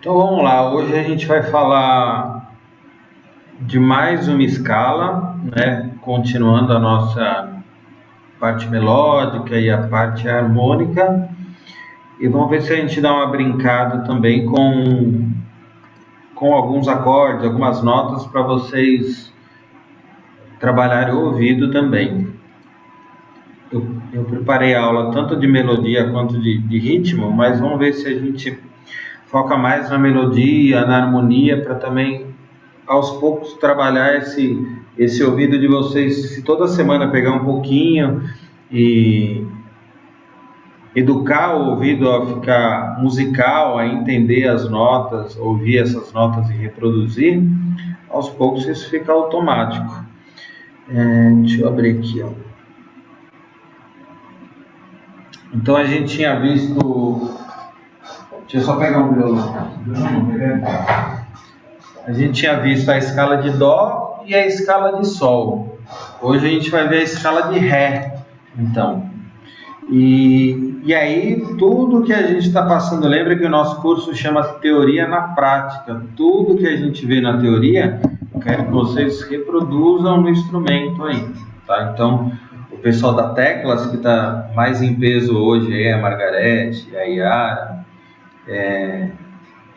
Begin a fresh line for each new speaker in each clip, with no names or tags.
Então vamos lá, hoje a gente vai falar de mais uma escala, né? continuando a nossa parte melódica e a parte harmônica. E vamos ver se a gente dá uma brincada também com, com alguns acordes, algumas notas para vocês trabalharem o ouvido também. Eu, eu, preparei a aula tanto de melodia quanto de, de ritmo, mas vamos ver se a gente foca mais na melodia, na harmonia, para também aos poucos trabalhar esse, esse ouvido de vocês, se toda semana pegar um pouquinho e educar o ouvido a ficar musical, a entender as notas, ouvir essas notas e reproduzir, aos poucos isso fica automático. É, deixa eu abrir aqui, ó. Então a gente tinha visto Deixa eu só pegar um violão. A gente tinha visto a escala de Dó e a escala de Sol. Hoje a gente vai ver a escala de Ré, então. E, e aí, tudo que a gente está passando, lembra que o nosso curso chama Teoria na Prática. Tudo que a gente vê na teoria, eu quero que vocês reproduzam no instrumento aí, tá? Então, o pessoal da Teclas, que está mais em peso hoje, é a Margarete, a Yara, é,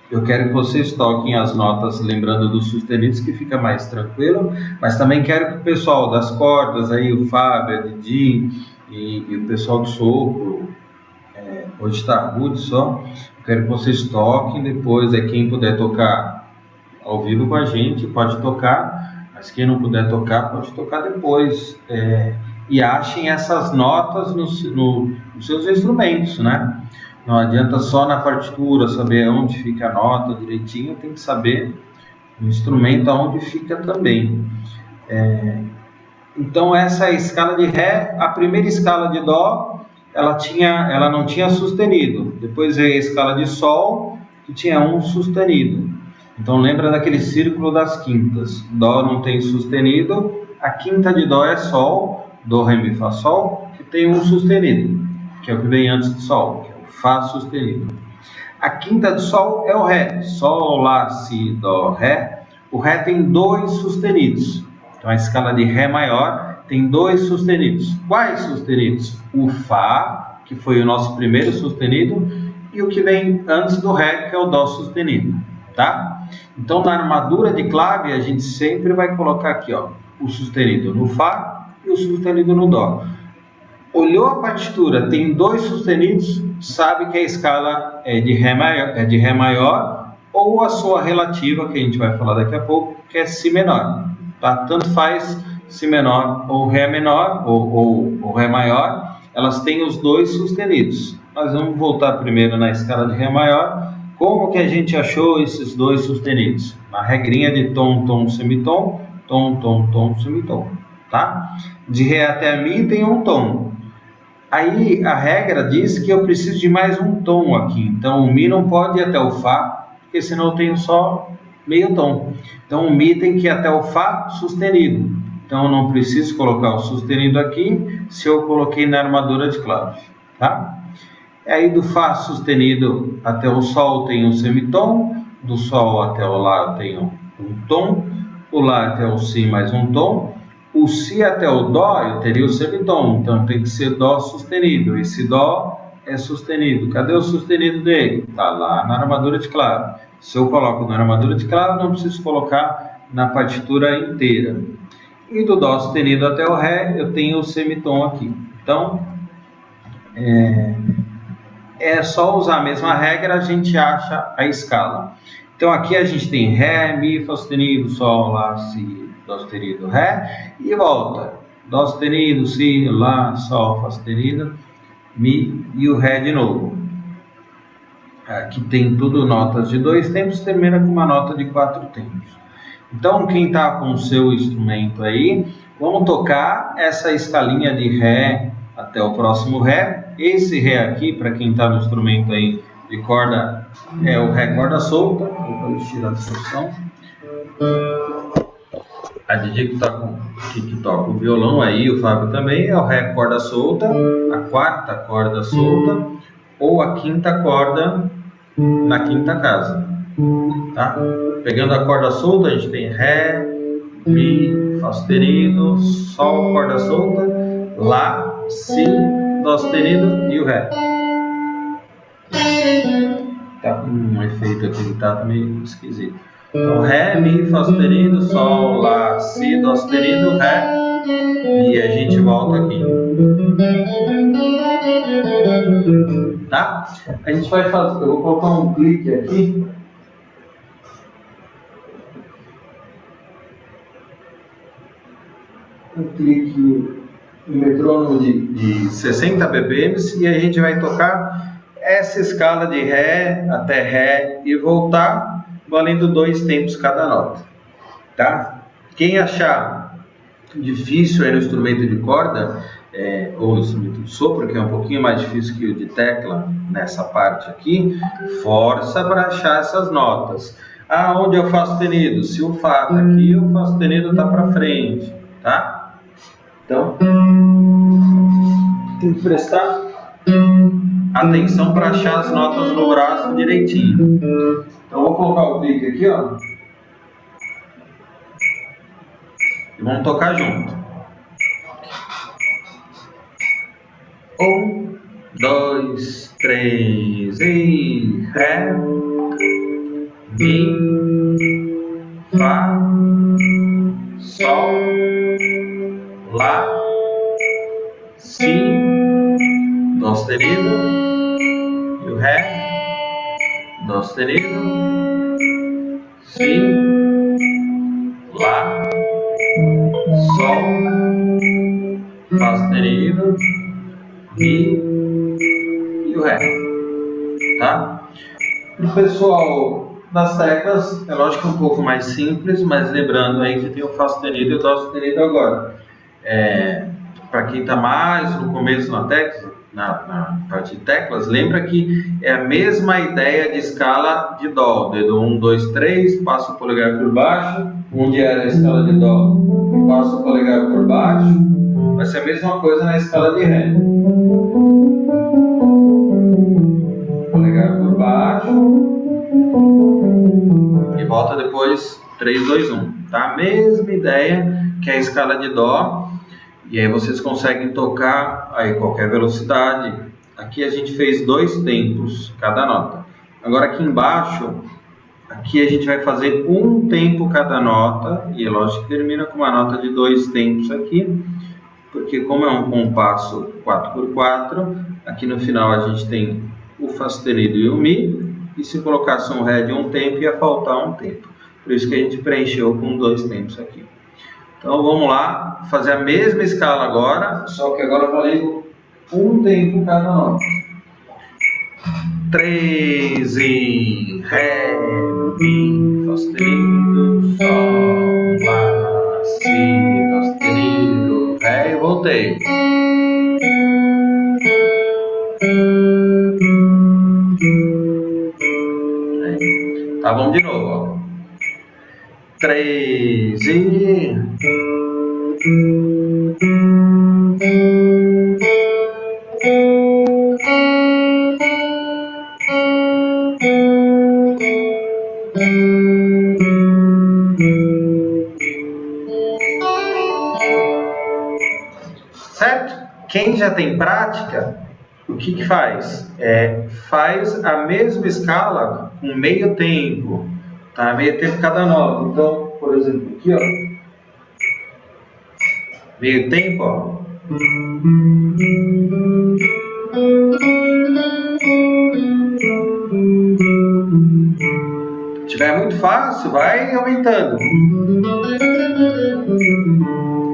eu quero que vocês toquem as notas lembrando dos sustenidos que fica mais tranquilo, mas também quero que o pessoal das cordas aí, o Fábio, a Didi e, e o pessoal do sopro, é, hoje está rude só, quero que vocês toquem depois, é quem puder tocar ao vivo com a gente, pode tocar, mas quem não puder tocar, pode tocar depois. É, e achem essas notas no, no, nos seus instrumentos, né? Não adianta só na partitura saber onde fica a nota direitinho, tem que saber no instrumento aonde fica também. É, então essa escala de Ré, a primeira escala de Dó, ela, tinha, ela não tinha sustenido. Depois veio a escala de Sol, que tinha um sustenido. Então lembra daquele círculo das quintas. Dó não tem sustenido, a quinta de Dó é Sol, Dó, Ré, Mi, Fá, Sol, que tem um sustenido, que é o que vem antes de Sol, Fá sustenido. A quinta do Sol é o Ré. Sol, Lá, Si, Dó, Ré. O Ré tem dois sustenidos. Então a escala de Ré maior tem dois sustenidos. Quais sustenidos? O Fá, que foi o nosso primeiro sustenido, e o que vem antes do Ré, que é o Dó sustenido. Tá? Então na armadura de clave a gente sempre vai colocar aqui ó, o sustenido no Fá e o sustenido no Dó olhou a partitura, tem dois sustenidos, sabe que a escala é de Ré maior, é de Ré maior ou a sua relativa, que a gente vai falar daqui a pouco, que é Si menor. Tá? Tanto faz Si menor ou Ré menor ou, ou, ou Ré maior, elas têm os dois sustenidos. Nós vamos voltar primeiro na escala de Ré maior. Como que a gente achou esses dois sustenidos? Na regrinha de tom, tom, semitom, tom, tom, tom, semitom. Tá? De Ré até Mi tem um tom. Aí a regra diz que eu preciso de mais um tom aqui. Então o Mi não pode ir até o Fá, porque senão eu tenho só meio tom. Então o Mi tem que ir até o Fá sustenido. Então eu não preciso colocar o sustenido aqui se eu coloquei na armadura de clave. Tá? Aí do Fá sustenido até o Sol tem um semitom, do Sol até o Lá tem um, tom, o Lá até o Si mais um tom, o Si até o Dó, eu teria o semitom, então tem que ser Dó sustenido. Esse Dó é sustenido. Cadê o sustenido dele? Está lá na armadura de clave. Se eu coloco na armadura de clave, não preciso colocar na partitura inteira. E do Dó sustenido até o Ré, eu tenho o semitom aqui. Então, é, é só usar a mesma regra, a gente acha a escala. Então, aqui a gente tem Ré, Mi, Fá sustenido, Sol, Lá, Si, Dó sustenido, Ré, e volta. Dó sustenido, Si, Lá, Sol, Fá sustenido, Mi e o Ré de novo. Aqui tem tudo notas de dois tempos, termina com uma nota de quatro tempos. Então, quem está com o seu instrumento aí, vamos tocar essa escalinha de Ré até o próximo Ré. Esse Ré aqui, para quem está no instrumento aí de corda, é o Ré corda solta. Vou tirar a distorção a Didi que, toca, que, que, toca o violão aí, o Fábio também, é o Ré corda solta, a quarta corda solta ou a quinta corda na quinta casa, Tá? Pegando a corda solta, a gente tem Ré, Mi, Fá sustenido, Sol, corda solta, Lá, Si, Dó sustenido e o Ré. Tá um efeito aqui que tá meio esquisito. Então, Ré, Mi, Fá sustenido, Sol, Lá, Si, Dó sustenido, Ré. E a gente volta aqui. Tá? A gente vai fazer, eu vou colocar um clique aqui. Um clique no metrônomo de, de 60 bpm e a gente vai tocar essa escala de Ré até Ré e voltar, valendo dois tempos cada nota. Tá? Quem achar difícil aí no instrumento de corda, é, ou instrumento de sopro, que é um pouquinho mais difícil que o de tecla nessa parte aqui, força para achar essas notas. Aonde eu faço tenido? Se o Fá está aqui, eu faço tenido está para frente, tá? Então, tem que prestar atenção para achar as notas no braço direitinho. Então, vou colocar o clique aqui, ó. E vamos tocar junto. Um, dois, três e Ré, Mi, Fá, Sol, Lá, Si, Dó sustenido e o Ré, Dó sustenido, Si, Lá, Sol, Fá sustenido, Mi e o Ré. Tá? E pessoal das teclas, é lógico é um pouco mais simples, mas lembrando aí que tem o Fá sustenido e o Dó sustenido agora. É, Para quem está mais no começo na tecla, na, na, parte de teclas, lembra que é a mesma ideia de escala de Dó. Dedo 1, 2, 3, passa o polegar por baixo, onde era a escala de Dó, passa o polegar por baixo, vai ser a mesma coisa na escala de Ré. Polegar por baixo e volta depois 3, 2, 1. Tá? Mesma ideia que a escala de Dó e aí vocês conseguem tocar aí qualquer velocidade. Aqui a gente fez dois tempos cada nota. Agora aqui embaixo, aqui a gente vai fazer um tempo cada nota e é lógico que termina com uma nota de dois tempos aqui, porque como é um compasso 4x4, aqui no final a gente tem o Fá sustenido e o Mi, e se colocasse um Ré de um tempo ia faltar um tempo. Por isso que a gente preencheu com dois tempos aqui. Então vamos lá, fazer a mesma escala agora, só que agora valendo um tempo cada nota. 3 em Ré, Mi, Fá sustenido, Sol, Lá, Si, Dó sustenido, Ré e voltei. Tá, vamos de novo, ó. 3 e certo? Quem já tem prática, o que, que faz? É, faz a mesma escala com meio tempo, tá? Meio tempo cada nota. Então, por exemplo, aqui, ó, meio tempo, ó. Se tiver muito fácil, vai aumentando.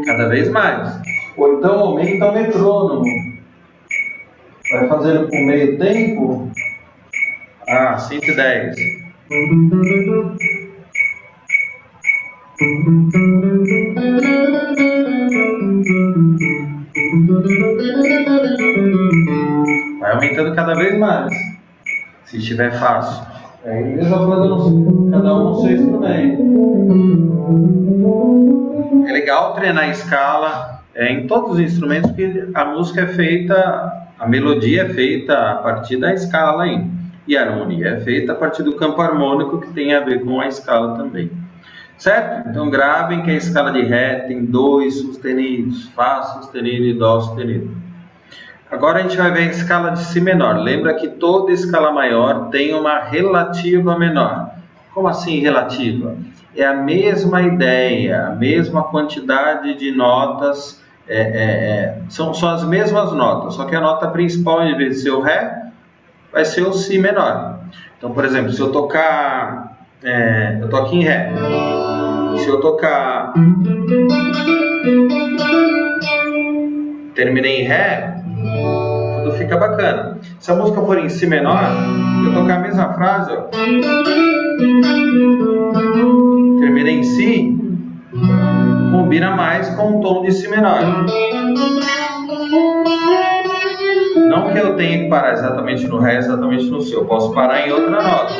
Cada vez mais. Ou então aumenta o metrônomo. Vai fazendo por meio tempo. Ah, 110. Vai aumentando cada vez mais. Se estiver fácil. É a mesma coisa, no, cada um no seu instrumento. É legal treinar a escala é, em todos os instrumentos, porque a música é feita, a melodia é feita a partir da escala aí. e a harmonia é feita a partir do campo harmônico que tem a ver com a escala também. Certo? Então gravem que a escala de Ré tem dois sustenidos, Fá sustenido e Dó sustenido. Agora a gente vai ver a escala de Si menor. Lembra que toda escala maior tem uma relativa menor. Como assim relativa? É a mesma ideia, a mesma quantidade de notas, é, é, é, são, são as mesmas notas, só que a nota principal, em vez de ser o Ré, vai ser o Si menor. Então, por exemplo, se eu tocar. É, eu aqui em Ré. Se eu tocar. Terminei em Ré, tudo fica bacana. Se a música for em Si menor, eu tocar a mesma frase, ó. Em Si, combina mais com um tom de Si menor. Não que eu tenha que parar exatamente no Ré, exatamente no Si, eu posso parar em outra nota.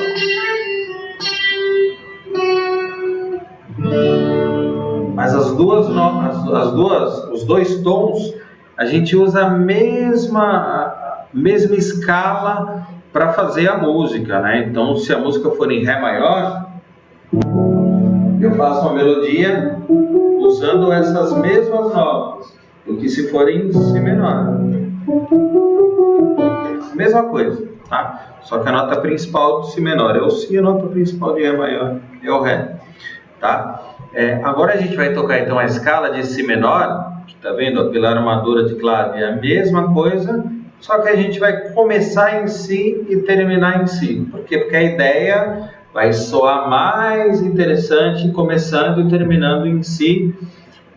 Mas as duas notas, as duas, os dois tons, a gente usa a mesma, a mesma escala para fazer a música, né? Então, se a música for em Ré maior, eu faço uma melodia usando essas mesmas notas do que se for em Si menor. Mesma coisa, tá? Só que a nota principal do Si menor é o Si, a nota principal de Ré maior é o Ré, tá? É, agora a gente vai tocar então a escala de Si menor, que tá vendo? Pela armadura de clave é a mesma coisa, só que a gente vai começar em Si e terminar em Si. Por quê? Porque a ideia vai soar mais interessante começando e terminando em Si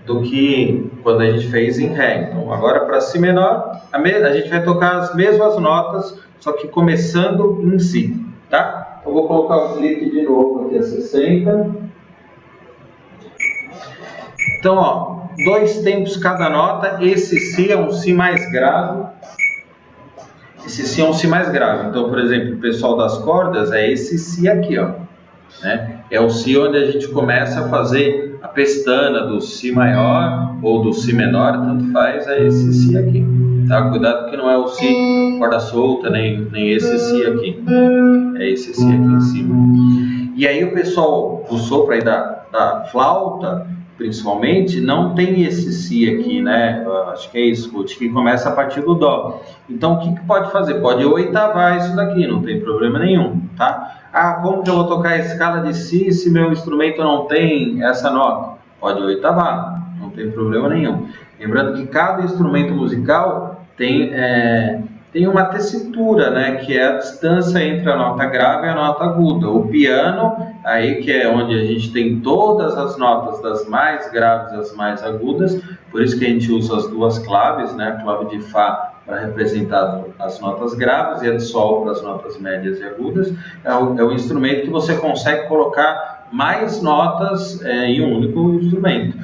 do que quando a gente fez em Ré. Então, agora para Si menor, a, a, gente vai tocar as mesmas notas, só que começando em Si, tá? Eu vou colocar o clique de novo aqui a 60. Então, ó, dois tempos cada nota, esse Si é um Si mais grave, esse Si é um Si mais grave. Então, por exemplo, o pessoal das cordas é esse Si aqui, ó. Né? É o Si onde a gente começa a fazer a pestana do Si maior ou do Si menor, tanto faz, é esse Si aqui. Tá? Cuidado que não é o Si corda solta, nem, nem esse Si aqui. É esse Si aqui em cima. E aí o pessoal, o sopro aí da, da flauta, principalmente, não tem esse Si aqui, né? Acho que é isso, que começa a partir do Dó. Então, o que, que pode fazer? Pode oitavar isso daqui, não tem problema nenhum, tá? Ah, como que eu vou tocar a escala de Si se meu instrumento não tem essa nota? Pode oitavar, não tem problema nenhum. Lembrando que cada instrumento musical tem, é, tem uma tessitura, né, que é a distância entre a nota grave e a nota aguda. O piano, aí que é onde a gente tem todas as notas das mais graves às mais agudas, por isso que a gente usa as duas claves, né, a clave de Fá para representar as notas graves e a de Sol para as notas médias e agudas. É o, é o instrumento que você consegue colocar mais notas é, em um único instrumento.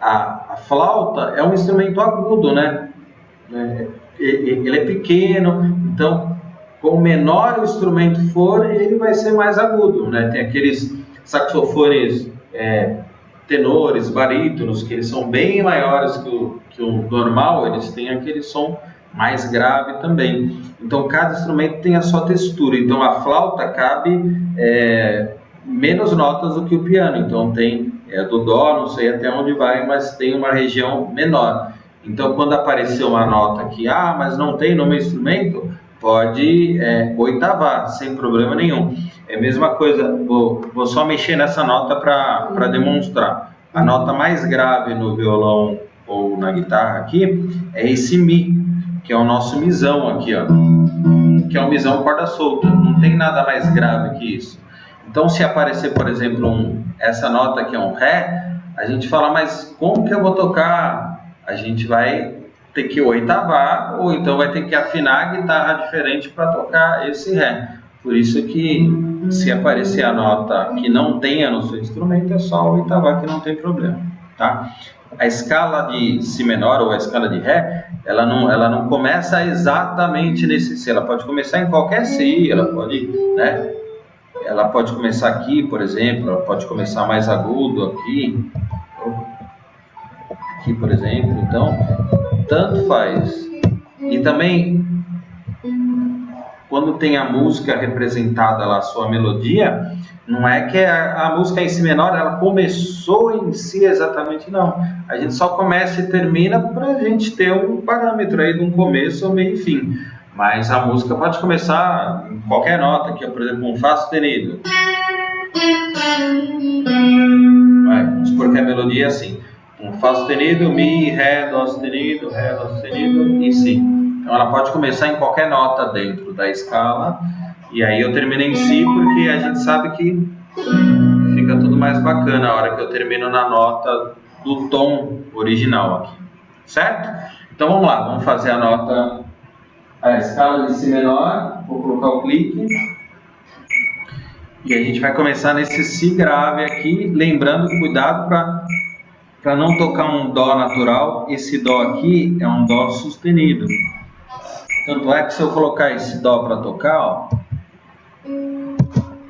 A, a, flauta é um instrumento agudo, né? É, ele é pequeno, então, quanto menor o instrumento for, ele vai ser mais agudo, né? Tem aqueles saxofones é, tenores, barítonos, que eles são bem maiores que o, que o normal, eles têm aquele som mais grave também. Então, cada instrumento tem a sua textura. Então, a flauta cabe é, menos notas do que o piano. Então, tem é, do dó, não sei até onde vai, mas tem uma região menor. Então, quando aparecer uma nota aqui, ah, mas não tem no meu instrumento, pode é, oitavar, sem problema nenhum. É a mesma coisa, vou, vou só mexer nessa nota para demonstrar. A nota mais grave no violão ou na guitarra aqui é esse Mi que é o nosso misão aqui, ó, que é o misão corda solta. Não tem nada mais grave que isso. Então, se aparecer, por exemplo, um, essa nota que é um Ré, a gente fala, mas como que eu vou tocar? A gente vai ter que oitavar ou então vai ter que afinar a guitarra diferente para tocar esse Ré. Por isso que se aparecer a nota que não tenha no seu instrumento, é só oitavar que não tem problema, tá? a escala de Si menor ou a escala de Ré, ela não, ela não começa exatamente nesse Si, ela pode começar em qualquer Si, ela pode, né? Ela pode começar aqui, por exemplo, ela pode começar mais agudo aqui, aqui, por exemplo. Então, tanto faz. E também quando tem a música representada lá, a sua melodia, não é que a, a, música em si menor ela começou em si exatamente, não. A gente só começa e termina para a gente ter um parâmetro aí de um começo, meio e fim. Mas a música pode começar em qualquer nota, aqui, por exemplo, um Fá sustenido. Vamos supor que a melodia é assim. Um Fá sustenido, Mi, Ré, Dó sustenido, Ré, Dó sustenido e Si. Então ela pode começar em qualquer nota dentro da escala e aí eu termino em si porque a gente sabe que fica tudo mais bacana a hora que eu termino na nota do tom original aqui, certo? Então vamos lá, vamos fazer a nota, a escala de Si menor, vou colocar o clique e a gente vai começar nesse Si grave aqui, lembrando, cuidado para não tocar um Dó natural, esse Dó aqui é um Dó sustenido. Tanto é que se eu colocar esse Dó para tocar, ó,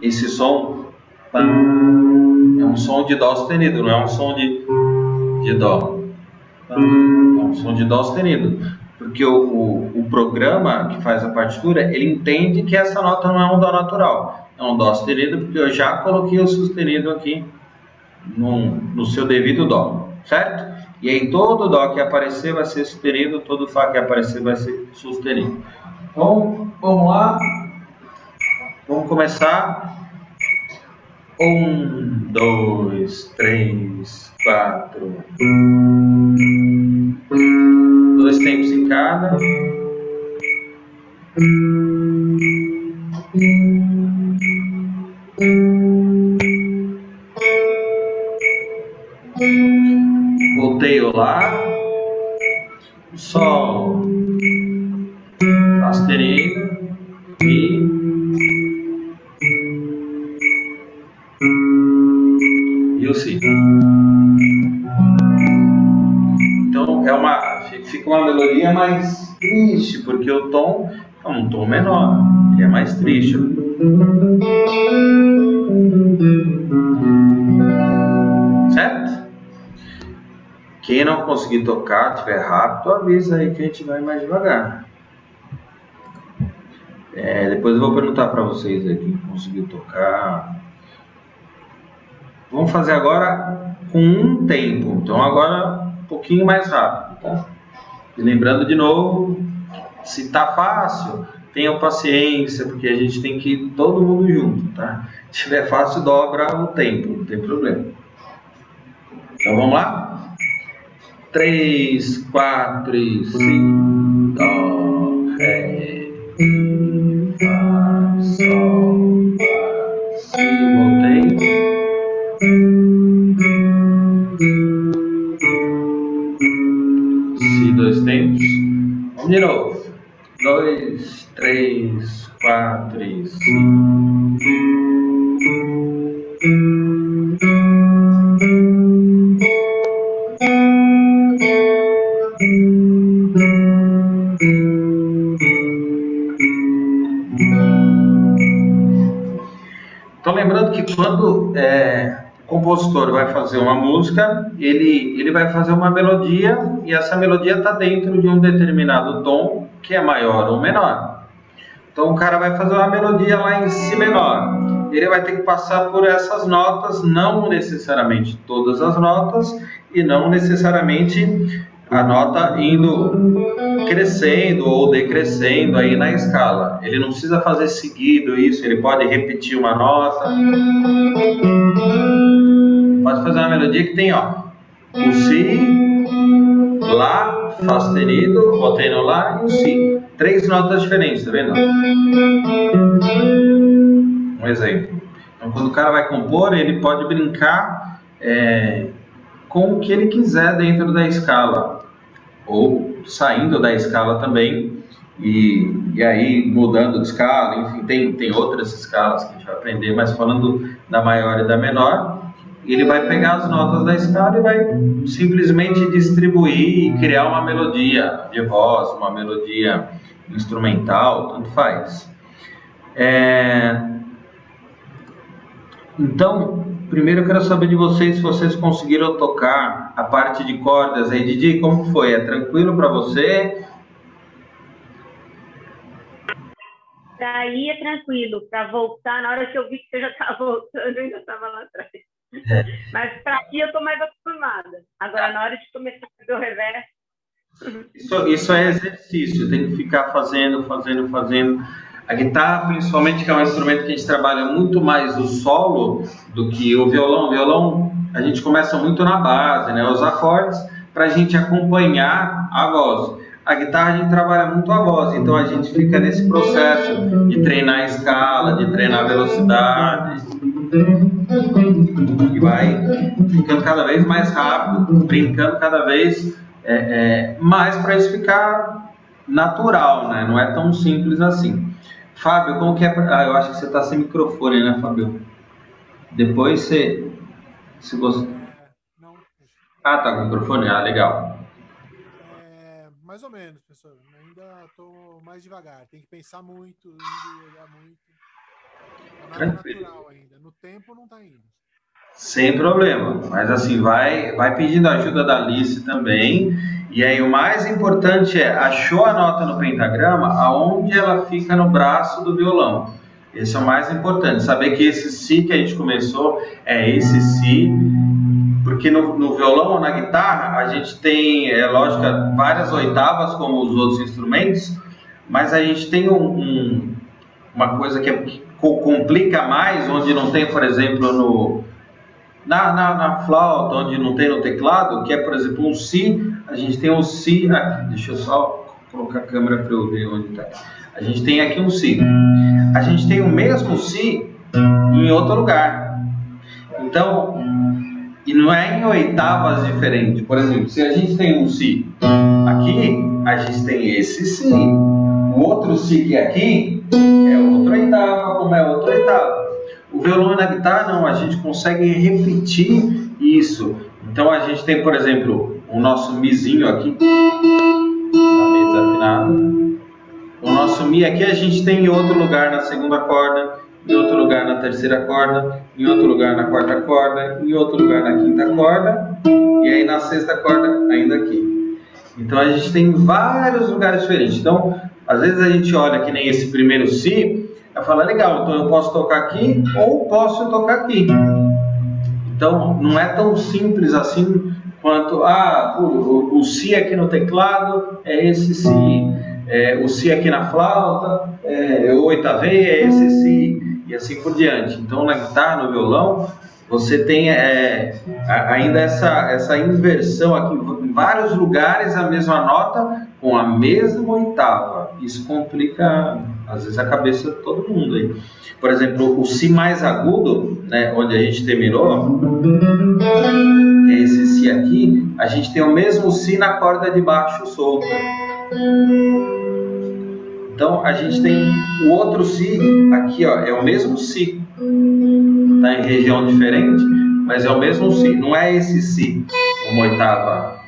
esse som é um som de Dó sustenido, não é um som de, de Dó. É um som de Dó sustenido. Porque o, o, o, programa que faz a partitura, ele entende que essa nota não é um Dó natural. É um Dó sustenido, porque eu já coloquei o sustenido aqui no, no seu devido Dó, certo? E aí todo Dó que aparecer vai ser sustenido, todo Fá que aparecer vai ser sustenido. Então, vamos lá. Vamos começar. Um, dois, três, quatro. Dois tempos em cada. Tocar, tiver rápido, avisa aí que a gente vai mais devagar. É, depois eu vou perguntar para vocês aí quem conseguiu tocar. Vamos fazer agora com um tempo. Então agora um pouquinho mais rápido, tá? E lembrando de novo, se tá fácil, tenha paciência, porque a gente tem que ir todo mundo junto, tá? Se tiver fácil, dobra o tempo, não tem problema. Então vamos lá? 3, 4 e 5, música, ele, ele vai fazer uma melodia e essa melodia está dentro de um determinado tom que é maior ou menor. Então o cara vai fazer uma melodia lá em Si menor. Ele vai ter que passar por essas notas, não necessariamente todas as notas e não necessariamente a nota indo crescendo ou decrescendo aí na escala. Ele não precisa fazer seguido isso, ele pode repetir uma nota. Pode fazer uma melodia que tem, ó, o Si, Lá, Fá sustenido, botei no Lá e o Si. Três notas diferentes, tá vendo? Um exemplo. Então, quando o cara vai compor, ele pode brincar é, com o que ele quiser dentro da escala, ou saindo da escala também, e, e aí mudando de escala, enfim, tem, tem outras escalas que a gente vai aprender, mas falando da maior e da menor, ele vai pegar as notas da escala e vai simplesmente distribuir e criar uma melodia de voz, uma melodia instrumental, tanto faz. É... Então, primeiro eu quero saber de vocês se vocês conseguiram tocar a parte de cordas aí. Didi, como foi? É tranquilo para você?
Até aí é tranquilo. Para voltar, na hora que eu vi que você já estava voltando, eu ainda estava lá atrás. Mas para aqui eu estou mais acostumada. Agora, na hora de começar a fazer o reverso.
Isso, isso é exercício, tem que ficar fazendo, fazendo, fazendo. A guitarra, principalmente, que é um instrumento que a gente trabalha muito mais o solo do que o violão. O violão, a gente começa muito na base, né? Os acordes, para a gente acompanhar a voz. A guitarra a gente trabalha muito a voz, então a gente fica nesse processo de treinar a escala, de treinar a velocidade, e vai ficando cada vez mais rápido, brincando cada vez é, é, mais para isso ficar natural, né? Não é tão simples assim. Fábio, como que é? Ah, eu acho que você está sem microfone, né, Fábio? Depois você, se você. Ah, tá com o microfone? Ah, legal.
Mais ou menos, professor. Ainda estou mais devagar. Tem que pensar muito, olhar muito. É natural ainda. No tempo não está indo.
Sem problema. Mas assim, vai, vai pedindo ajuda da Alice também. E aí o mais importante é, achou a nota no pentagrama, aonde ela fica no braço do violão. Esse é o mais importante, saber que esse Si que a gente começou é esse Si, porque no, no violão ou na guitarra a gente tem, é lógico, várias oitavas como os outros instrumentos, mas a gente tem um, um, uma coisa que, é, que complica mais, onde não tem, por exemplo, no, na, na, na, flauta, onde não tem no teclado, que é, por exemplo, um Si, a gente tem um Si aqui. Deixa eu só colocar a câmera para eu ver onde está. A gente tem aqui um Si. A gente tem o mesmo Si em outro lugar. Então, e não é em oitavas diferentes. Por exemplo, se a gente tem um Si aqui, a gente tem esse Si. O outro Si que é aqui é outra oitava, como é outra oitava. O violão e na guitarra não, a gente consegue repetir isso. Então a gente tem, por exemplo, o nosso mizinho aqui, tá meio desafinado. O nosso mi aqui a gente tem em outro lugar na segunda corda, em outro lugar na terceira corda, em outro lugar na quarta corda, em outro lugar na quinta corda e aí na sexta corda ainda aqui. Então a gente tem vários lugares diferentes. Então, às vezes a gente olha que nem esse primeiro si, ela fala, legal, então eu posso tocar aqui ou posso tocar aqui. Então, não é tão simples assim quanto, ah, o, o Si aqui no teclado é esse Si, é, o Si aqui na flauta, é, o oitavei é esse Si, e assim por diante. Então, na guitarra, no violão, você tem é, ainda essa, essa inversão aqui, em vários lugares a mesma nota com a mesma oitava. Isso complica, às vezes, a cabeça de todo mundo. Aí. Por exemplo, o Si mais agudo, né, onde a gente terminou, que é esse Si aqui, a gente tem o mesmo Si na corda de baixo solta. Então, a gente tem o outro Si aqui, ó, é o mesmo Si está em região diferente, mas é o mesmo Si. Não é esse Si, uma oitava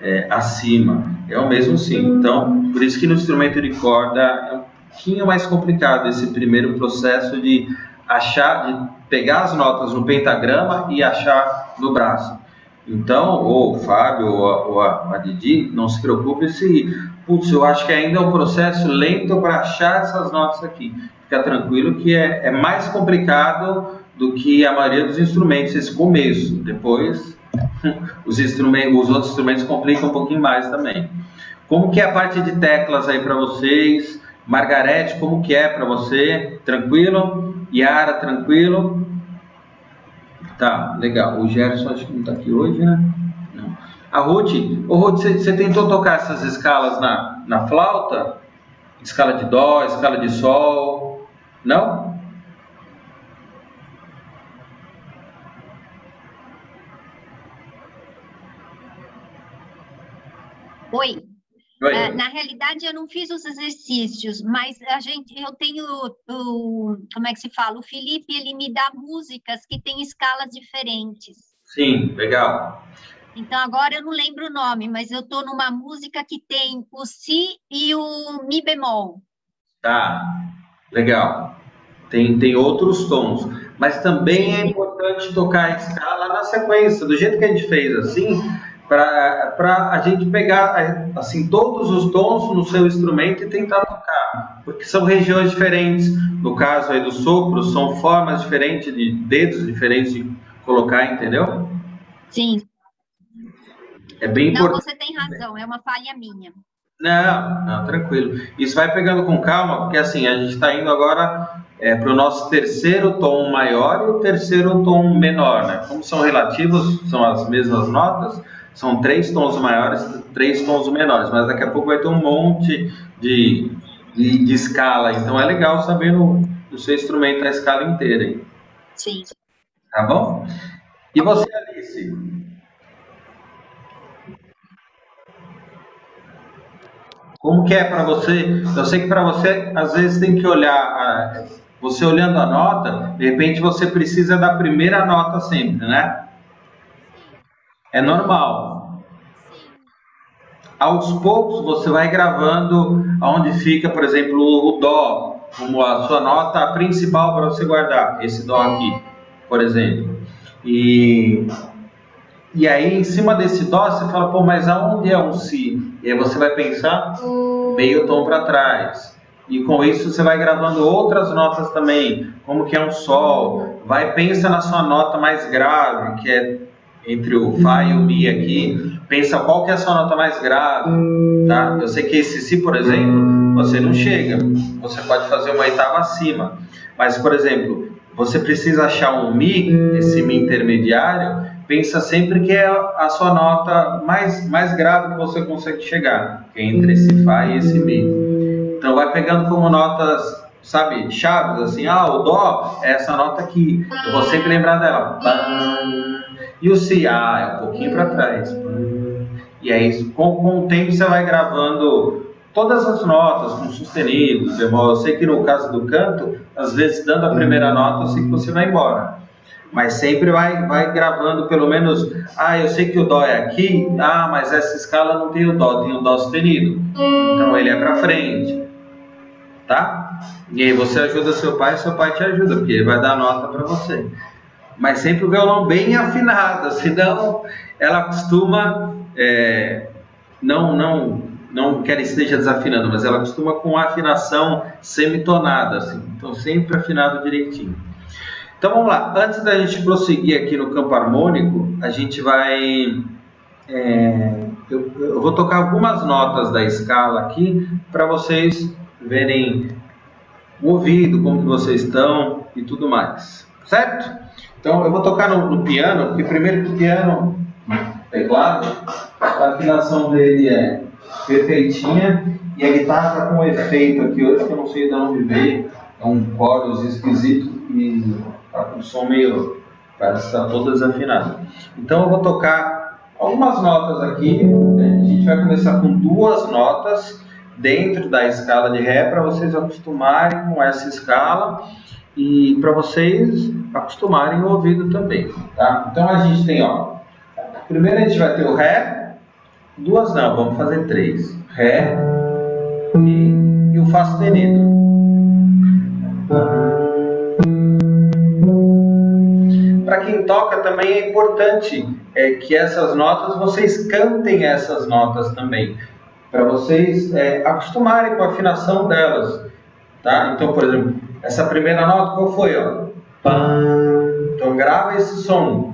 é, acima, é o mesmo Si. Então, por isso que no instrumento de corda é um pouquinho mais complicado esse primeiro processo de achar, de pegar as notas no pentagrama e achar no braço. Então, ou o Fábio ou a, ou a, Didi, não se preocupe se, putz, eu acho que ainda é um processo lento para achar essas notas aqui. Fica tranquilo que é, é mais complicado do que a maioria dos instrumentos, esse começo. Depois, os, instrumentos, os outros instrumentos complicam um pouquinho mais também. Como que é a parte de teclas aí para vocês? Margarete, como que é para você? Tranquilo? Yara, tranquilo? Tá, legal. O Gerson acho que não está aqui hoje, né? A Ruth, ô Ruth, você, tentou tocar essas escalas na, na flauta? Escala de Dó, escala de Sol? Não?
Oi. Oi. Uh, na realidade, eu não fiz os exercícios, mas a gente, eu tenho o, como é que se fala? O Felipe, ele me dá músicas que têm escalas diferentes.
Sim, legal.
Então, agora eu não lembro o nome, mas eu estou numa música que tem o Si e o Mi bemol.
Tá, legal. Tem, tem outros tons. Mas também é importante tocar a escala na sequência. Do jeito que a gente fez assim, para a gente pegar assim todos os tons no seu instrumento e tentar tocar. porque são regiões diferentes. No caso aí do sopro, são formas diferentes de dedos diferentes de colocar, entendeu?
Sim.
É bem importante.
Não, você tem razão, é uma falha minha.
Não, não, tranquilo. Isso vai pegando com calma, porque assim, a gente está indo agora é, para o nosso terceiro tom maior e o terceiro tom menor, né? Como são relativos, são as mesmas notas, são três tons maiores, três tons menores, mas daqui a pouco vai ter um monte de, de, de escala, então é legal saber no, no seu instrumento a escala inteira. Hein?
Sim.
Tá bom? E você, Alice? Como que é para você? Eu sei que para você, às vezes, tem que olhar, você olhando a nota, de repente você precisa da primeira nota sempre, né? É normal. Aos poucos você vai gravando onde fica, por exemplo, o Dó, como a sua nota principal para você guardar, esse Dó aqui, por exemplo. E e aí, em cima desse dó, você fala, pô, mas aonde é um si? E aí você vai pensar meio tom para trás. E com isso você vai gravando outras notas também, como que é um sol. Vai, pensa na sua nota mais grave, que é entre o Fá e o Mi aqui. Pensa qual que é a sua nota mais grave, tá? Eu sei que esse Si, por exemplo, você não chega. Você pode fazer uma oitava acima. Mas, por exemplo, você precisa achar um Mi, esse Mi intermediário, pensa sempre que é a sua nota mais, mais grave que você consegue chegar, que é entre esse Fá e esse Mi. Então vai pegando como notas, sabe, chaves, assim, ah, o Dó é essa nota aqui, eu vou sempre lembrar dela. E o Si, ah, é um pouquinho para trás. E aí, com, com o tempo, você vai gravando todas as notas, com sustenido, bemol. Eu sei que no caso do canto, às vezes dando a primeira nota, sei que você vai embora mas sempre vai, vai gravando pelo menos, ah, eu sei que o dó é aqui, ah, mas essa escala não tem o dó, tem o dó sustenido, então ele é para frente, tá? E aí você ajuda seu pai, seu pai te ajuda, porque ele vai dar nota para você. Mas sempre o violão bem afinado, senão ela costuma, é, não, não, não quer esteja desafinando, mas ela costuma com afinação semitonada, assim, então sempre afinado direitinho. Então vamos lá, antes da gente prosseguir aqui no campo harmônico, a gente vai. É, eu, eu, vou tocar algumas notas da escala aqui para vocês verem o ouvido, como que vocês estão e tudo mais, certo? Então eu vou tocar no, no piano, porque primeiro que o piano, teclado, a afinação dele é perfeitinha e a guitarra está com efeito aqui hoje que eu não sei de onde veio, é um chorus esquisito e Tá com som meio. Parece que está todo desafinado. Então eu vou tocar algumas notas aqui. A gente vai começar com duas notas dentro da escala de Ré para vocês acostumarem com essa escala e para vocês acostumarem o ouvido também. Tá? Então a gente tem, ó. Primeiro a gente vai ter o Ré, duas não, vamos fazer três. Ré, Mi e o Fá sustenido. Para quem toca também é importante é, que essas notas, vocês cantem essas notas também, para vocês é, acostumarem com a afinação delas. Tá? Então, por exemplo, essa primeira nota qual foi? Ó? Então grava esse som.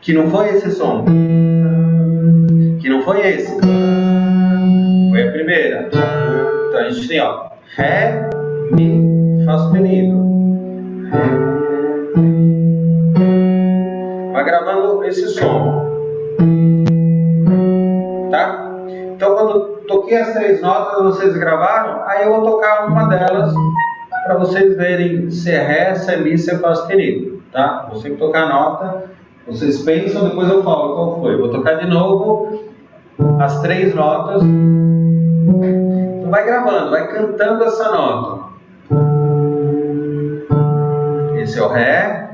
Que não foi esse som. Que não foi esse. Foi a primeira. Então a gente tem ó, Ré, Mi, Fá sustenido. Vai gravando esse som. Tá? Então, quando toquei as três notas, vocês gravaram, aí eu vou tocar uma delas para vocês verem se é Ré, se é Mi, se é Fá sustenido. Tá? Você que tocar a nota, vocês pensam, depois eu falo qual foi. Vou tocar de novo as três notas. Vai gravando, vai cantando essa nota. Esse é o Ré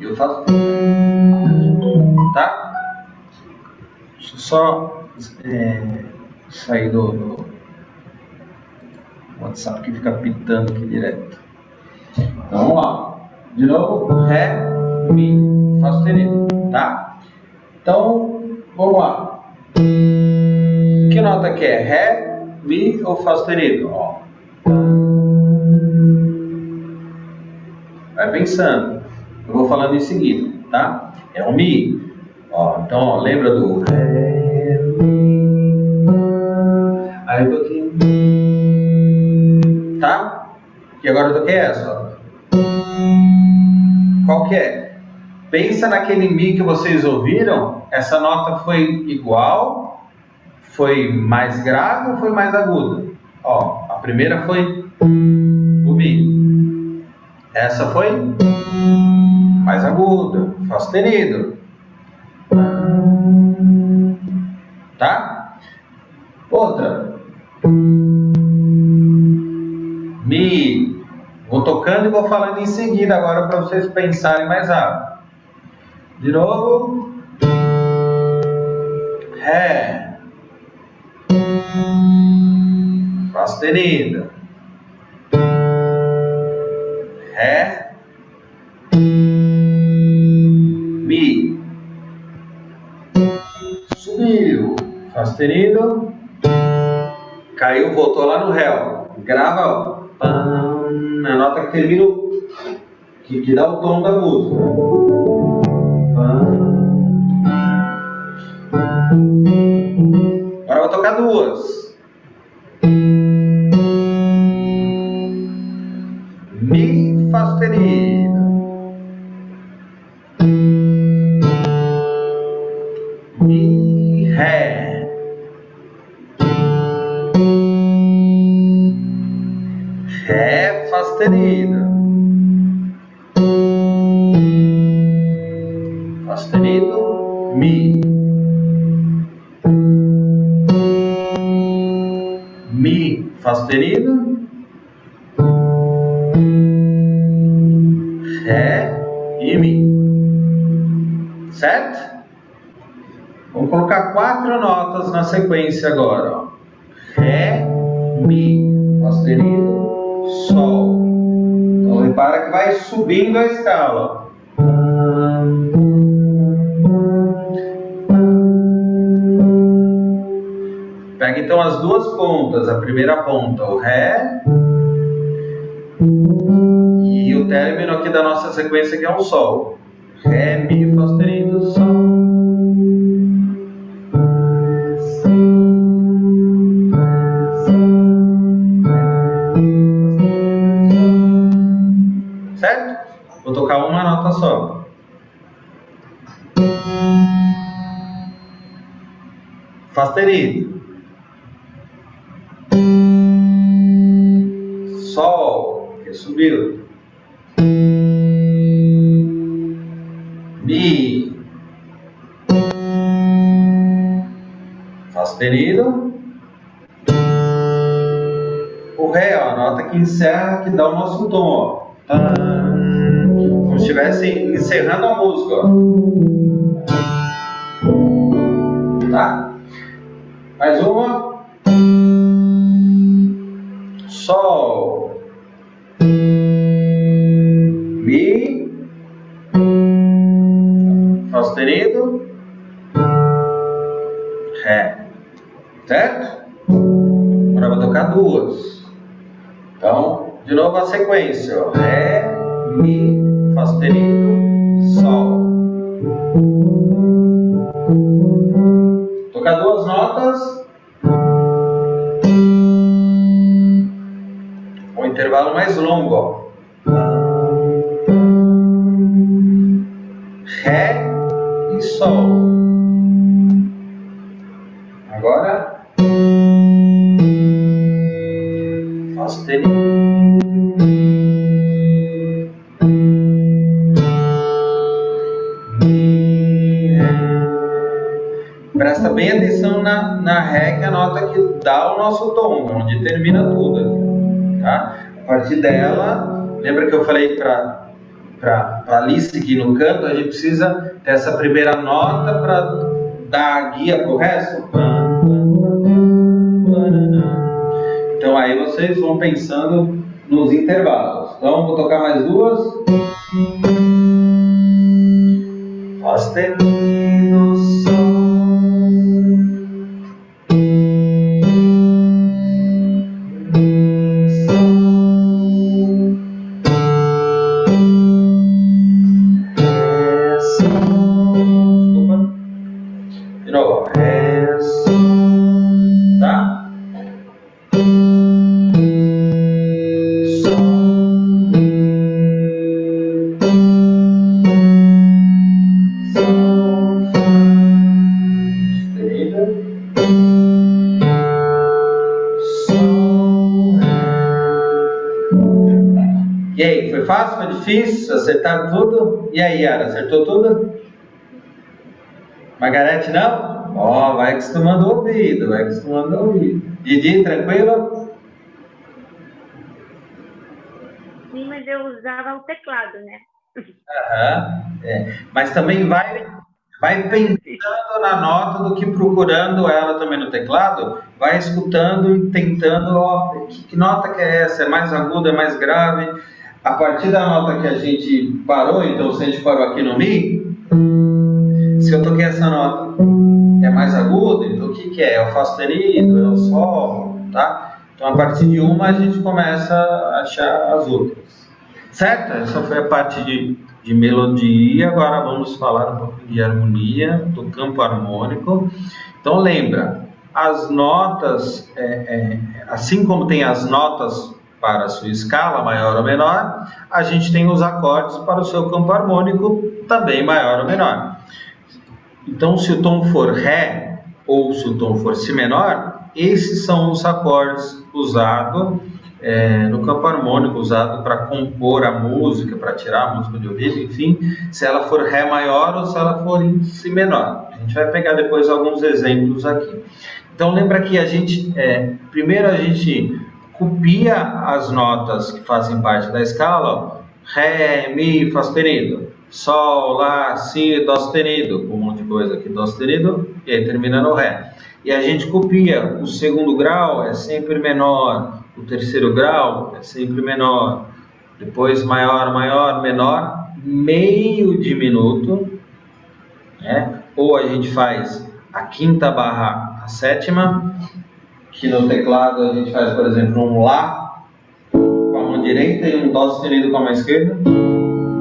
eu faço. Tá? Deixa eu só é, sair do, do WhatsApp que fica pitando aqui direto. Então vamos lá. De novo, Ré, Mi, Fá sustenido, tá? Então, vamos lá. Que nota que é? Ré, Mi ou Fá sustenido? Ó. Vai pensando. Eu vou falando em seguida, tá? É um Mi. Ó, então, ó, lembra do Ré, Mi. Aí eu toquei. Tá? E agora eu toquei essa, ó. Qual que é? Pensa naquele Mi que vocês ouviram. Essa nota foi igual? Foi mais grave ou foi mais aguda? Ó, a primeira foi o Mi. Essa foi mais aguda, Fá sustenido. Tá? Outra. Mi. Vou tocando e vou falando em seguida agora para vocês pensarem mais rápido. De novo. Ré. Fá sustenido. Ré. Mi. Subiu. Fá sustenido. Caiu, voltou lá no Ré. Ó. Grava, ó. Na nota que termina o. Que, que dá o tom da música. Agora eu vou tocar duas. Na sequência agora. Ré, Mi, Fá sustenido, Sol. Então repara que vai subindo a escala. Pega então as duas pontas, a primeira ponta, o Ré e o término aqui da nossa sequência que é o Sol. Ré, Mi, Fá sustenido, só. Fá sustenido. Sol, que subiu. Mi. Fá sustenido. O Ré, ó, nota que encerra, que dá o nosso tom, ó. Estivesse encerrando a música. Tá? Mais uma. Sol. Mi. Fá sustenido. Ré. Certo? Agora vou tocar duas. Então, de novo a sequência. ó. Ré, Mi, Sustenido, Sol. Tocar duas notas. Um intervalo mais longo. Ó. dá o nosso tom, onde termina tudo. Tá? A partir dela, lembra que eu falei para para ali seguir no canto, a gente precisa ter essa primeira nota para dar a guia para o resto. Então aí vocês vão pensando nos intervalos. Então vou tocar mais duas. Fá Acertaram tudo? E aí, Yara, acertou tudo? Margarete, não? Ó, oh, vai acostumando o ouvido, vai acostumando o ouvido. Didi, tranquilo?
Sim, mas eu usava o teclado, né?
Aham, é. Mas também vai, vai pensando na nota do que procurando ela também no teclado, vai escutando e tentando, ó, que, que nota que é essa? É mais aguda, é mais grave? A partir da nota que a gente parou, então se a gente parou aqui no Mi, se eu toquei essa nota é mais aguda, então o que, que é? É o Fá sustenido, é o Sol, tá? Então a partir de uma a gente começa a achar as outras. Certo? Essa foi a parte de, de melodia, agora vamos falar um pouco de harmonia, do campo harmônico. Então lembra, as notas, é, é, assim como tem as notas para a sua escala maior ou menor, a gente tem os acordes para o seu campo harmônico também maior ou menor. Então, se o tom for Ré ou se o tom for Si menor, esses são os acordes usados é, no campo harmônico, usado para compor a música, para tirar a música de ouvido, enfim, se ela for Ré maior ou se ela for em Si menor. A gente vai pegar depois alguns exemplos aqui. Então, lembra que a gente, é, primeiro a gente copia as notas que fazem parte da escala, Ré, Mi, Fá sustenido, Sol, Lá, Si, Dó sustenido, um monte de coisa aqui, Dó sustenido, e aí termina no Ré. E a gente copia, o segundo grau é sempre menor, o terceiro grau é sempre menor, depois maior, maior, menor, meio diminuto, né? ou a gente faz a quinta barra a sétima, que no teclado a gente faz, por exemplo, um Lá com a mão direita e um Dó sustenido com a mão esquerda,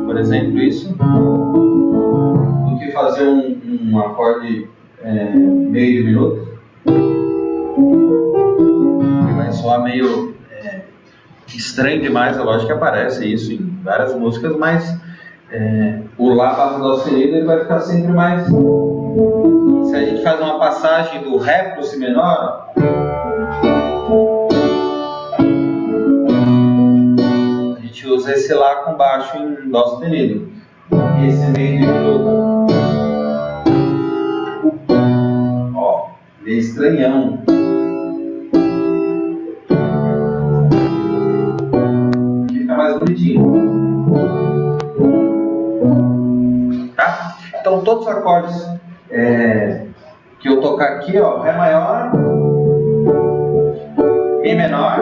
por exemplo, isso, do que fazer um, um acorde é, meio minuto. Que vai soar meio é, estranho demais, é lógico que aparece isso em várias músicas, mas é, o Lá barra Dó sustenido ele vai ficar sempre mais. Se a gente faz uma passagem do Ré para o Si menor, gente usa esse Lá com baixo em Dó sustenido. Esse meio diminuto. Ó, ele é estranhão. Fica mais bonitinho. Tá? Então todos os acordes é, que eu tocar aqui, ó, Ré maior, Mi menor,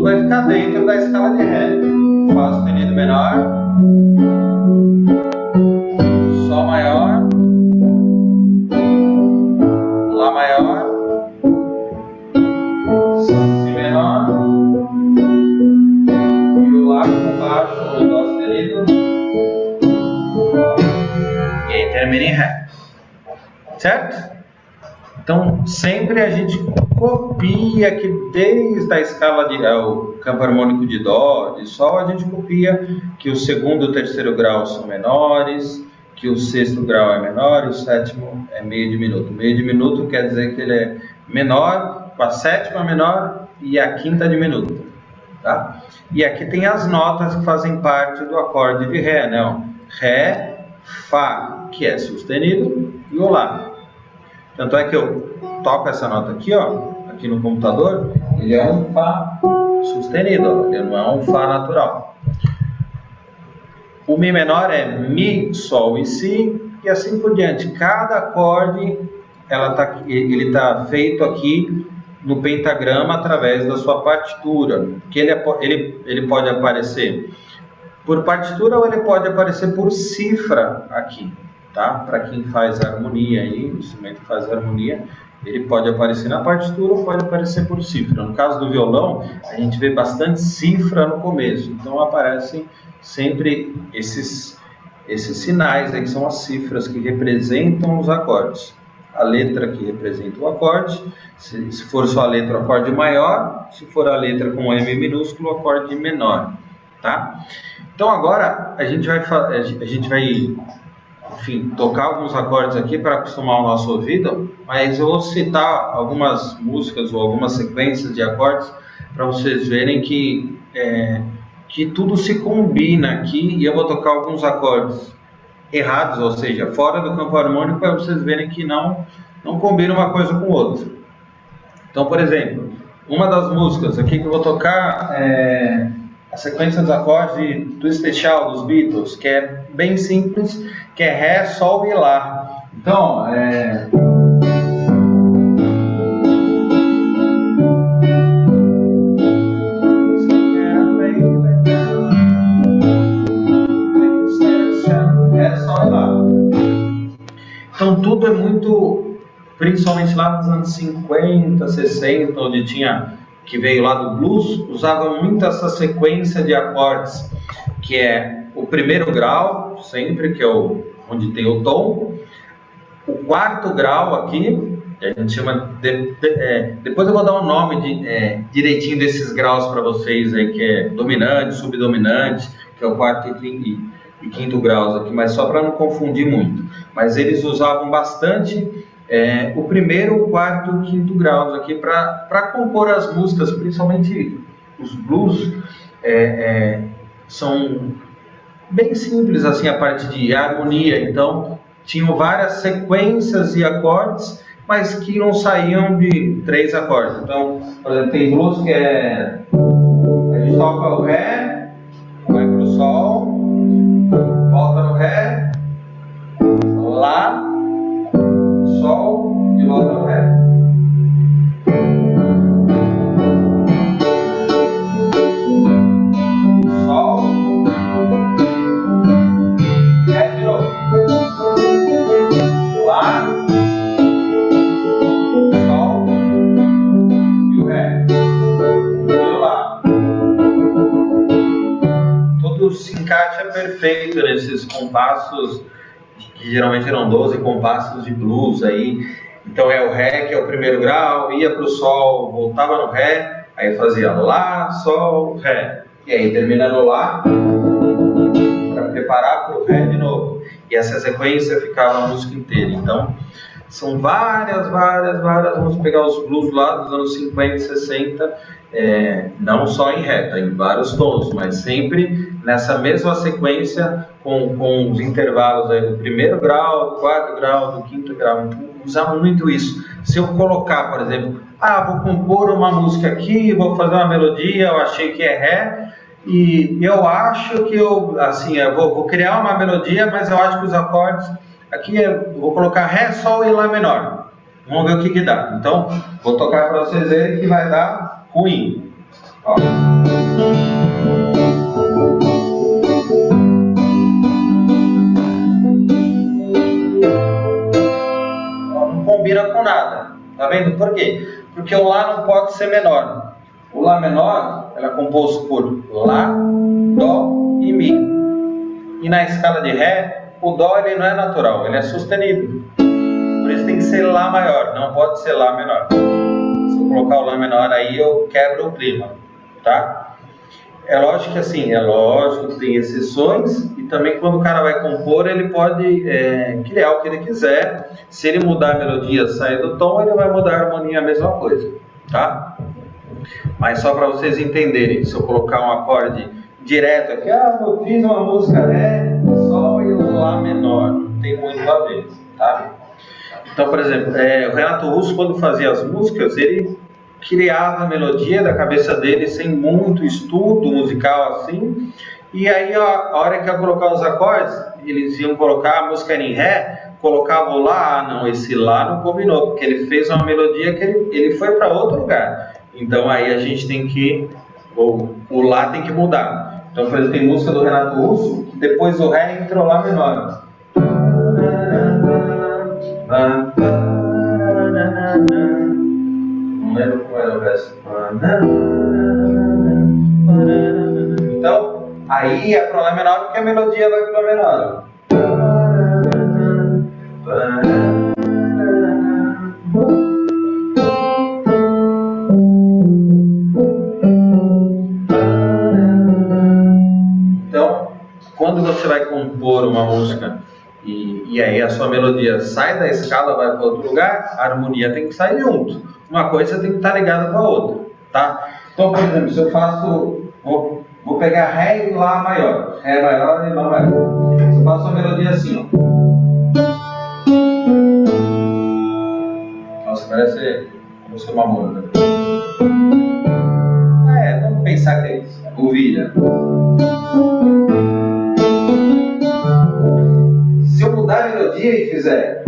tudo vai ficar dentro da escala de Ré. Fá sustenido menor, Sol maior, Lá maior, Si menor, e o Lá com baixo, o Dó sustenido, e aí termina em Ré. Certo? Então, sempre a gente copia que desde a escala de é, o campo harmônico de dó, de sol, a gente copia que o segundo e o terceiro grau são menores, que o sexto grau é menor e o sétimo é meio diminuto. Meio diminuto quer dizer que ele é menor, a sétima menor e a quinta diminuta, tá? E aqui tem as notas que fazem parte do acorde de Ré, né? Ré, Fá, que é sustenido, e o Lá. Tanto é que eu toco essa nota aqui, ó, aqui no computador, ele é um Fá sustenido, ó, ele não é um Fá natural. O Mi menor é Mi, Sol e Si, e assim por diante. Cada acorde ela tá, ele está feito aqui no pentagrama através da sua partitura, que ele, ele, ele pode aparecer por partitura ou ele pode aparecer por cifra aqui tá? Para quem faz harmonia aí, o instrumento que faz harmonia, ele pode aparecer na partitura ou pode aparecer por cifra. No caso do violão, a gente vê bastante cifra no começo, então aparecem sempre esses esses sinais aí que são as cifras que representam os acordes. A letra que representa o acorde, se, se for só a letra, o acorde maior, se for a letra com M minúsculo, o acorde menor, tá? Então agora a gente vai a gente vai enfim, tocar alguns acordes aqui para acostumar o nosso ouvido, mas eu vou citar algumas músicas ou algumas sequências de acordes para vocês verem que é, que tudo se combina aqui e eu vou tocar alguns acordes errados, ou seja, fora do campo harmônico, para vocês verem que não, não combina uma coisa com outra. Então, por exemplo, uma das músicas aqui que eu vou tocar é a sequência dos acordes do especial dos Beatles, que é bem simples, que é Ré, Sol e Lá. Então, é... Então tudo é muito, principalmente lá nos anos 50, 60, onde tinha que veio lá do blues, usava muito essa sequência de acordes, que é o primeiro grau, sempre, que é o, onde tem o tom, o quarto grau aqui, a gente chama de, de, é, depois eu vou dar um nome de, é, direitinho desses graus para vocês aí, que é dominante, subdominante, que é o quarto e, e quinto graus aqui, mas só para não confundir muito. Mas eles usavam bastante é, o primeiro, o quarto o quinto graus aqui para compor as músicas, principalmente os blues, é, é, são bem simples assim a parte de harmonia. Então tinham várias sequências e acordes, mas que não saíam de três acordes. Então, por exemplo, tem blues que é a gente toca o ré, vai para o sol, volta no ré, lá Sol e. Lá. Sol. E o Ré. Perfeito nesses compassos que geralmente eram 12 compassos de blues aí. Então é o Ré, que é o primeiro grau, ia para o Sol, voltava no Ré, aí fazia Lá, Sol, Ré. E aí termina no Lá, para preparar para o Ré de novo. E essa sequência ficava a música inteira. Então são várias, várias, várias. Vamos pegar os blues lá dos anos 50 e 60, é, não só em ré, tá em vários tons, mas sempre nessa mesma sequência com, com os intervalos aí do primeiro grau, do quarto grau, do quinto grau. Usava muito isso. Se eu colocar, por exemplo, ah, vou compor uma música aqui, vou fazer uma melodia, eu achei que é ré, e eu acho que eu, assim, eu vou, vou criar uma melodia, mas eu acho que os acordes, aqui eu vou colocar ré, sol e lá menor. Vamos ver o que que dá. Então, vou tocar para vocês verem que vai dar ruim. Ó. combina com nada. Tá vendo? Por quê? Porque o Lá não pode ser menor. O Lá menor ela é composto por Lá, Dó e Mi. E na escala de Ré, o Dó ele não é natural, ele é sustenido. Por isso tem que ser Lá maior, não pode ser Lá menor. Colocar o Lá menor aí, eu quebro o clima. Tá? É lógico que assim, é lógico que tem exceções e também quando o cara vai compor, ele pode é, criar o que ele quiser. Se ele mudar a melodia, sair do tom, ele vai mudar a harmonia, a mesma coisa, tá? Mas só para vocês entenderem, se eu colocar um acorde direto aqui, ah, eu fiz uma música Ré, Sol e Lá menor, não tem muito a ver, tá? Então, por exemplo, é, o Renato Russo, quando fazia as músicas, ele criava a melodia da cabeça dele sem muito estudo musical assim. E aí, ó, a hora que ia colocar os acordes, eles iam colocar a música em Ré, colocavam lá, ah, não, esse lá não combinou, porque ele fez uma melodia que ele, ele foi para outro lugar. Então aí a gente tem que, ou o Lá tem que mudar. Então, por exemplo, tem música do Renato Russo, depois o Ré entrou Lá menor. Não lembro como era o verso. Então, aí é para Lá menor porque a melodia vai para Lá menor. Então, quando você vai compor uma música e, e aí a sua melodia sai da escala, vai para outro lugar, a harmonia tem que sair junto. Uma coisa tem que estar ligada com a outra, tá? Então, por exemplo, se eu faço vou, vou pegar Ré e Lá maior. Ré maior e Lá maior. Você faço a melodia assim, ó. Nossa, parece música mamona. É, vamos pensar que é isso. Ouvir, mudar a melodia e fizer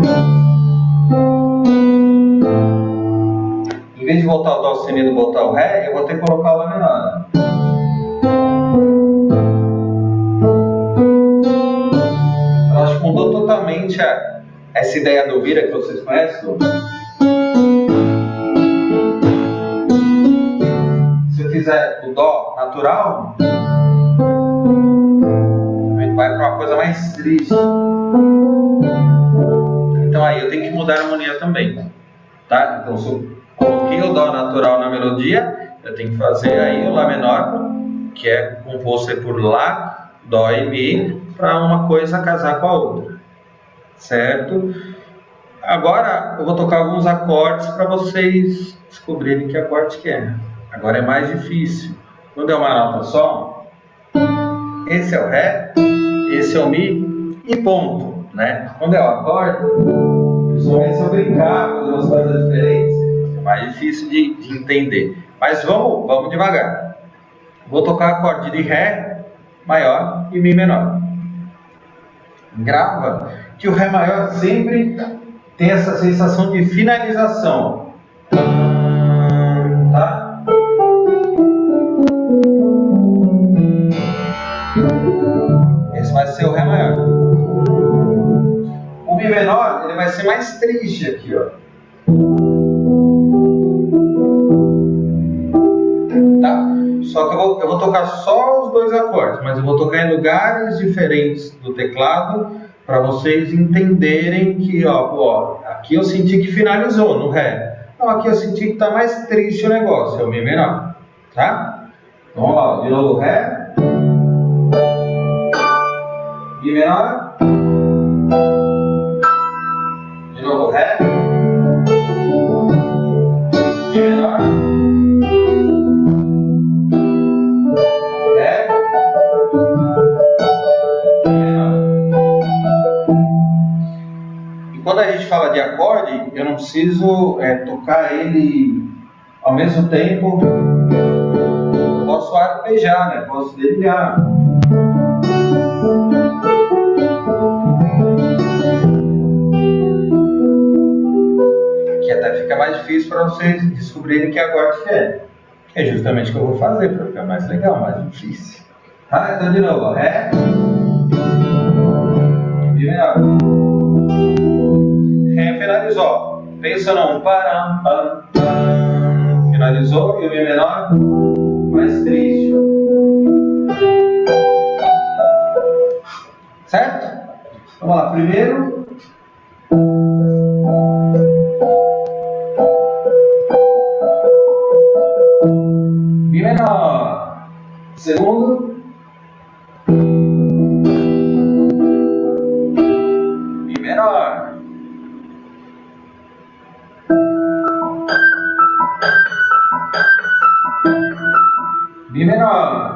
em vez de voltar o Dó sustenido e voltar o Ré, eu vou ter que colocar o Lá menor. Eu acho mudou totalmente a, essa ideia do vira que vocês conhecem. Se eu fizer o Dó natural, vai para uma coisa mais triste. Então aí eu tenho que mudar a harmonia também. Tá? Então se eu coloquei o Dó natural na melodia, eu tenho que fazer aí o Lá menor, que é composto por Lá, Dó e Mi, para uma coisa casar com a outra. Certo? Agora eu vou tocar alguns acordes para vocês descobrirem que acorde que é. Agora é mais difícil. Quando é uma nota só, esse é o Ré, esse é o Mi e ponto. Né? Quando é o acorde, principalmente se eu brincar, fazer umas coisas diferentes, mais difícil de, de entender. Mas vamos, vamos devagar. Vou tocar acorde de Ré maior e Mi menor. Grava que o Ré maior sempre tem essa sensação de finalização. Menor ele vai ser mais triste aqui, ó. Só que eu vou, eu vou tocar só os dois acordes, mas eu vou tocar em lugares diferentes do teclado para vocês entenderem que, ó, ó, aqui eu senti que finalizou no Ré. Não, aqui eu senti que está mais triste o negócio, é o Mi menor, tá? Então, lá, de novo Ré, Mi menor, novo Ré, Mi menor. quando a gente fala de acorde, eu não preciso é, tocar ele ao mesmo tempo. Posso arpejar, né? Posso dedilhar. Fica mais difícil para vocês descobrirem que acorde que é. Que é justamente o que eu vou fazer para ficar mais legal, mais difícil. Tá? Então de novo, Ré. Mi menor finalizou. Pensa não. Param. Finalizou. E o Mi menor mais triste. Certo? Vamos lá. Primeiro. Segundo. Mi menor. Mi menor.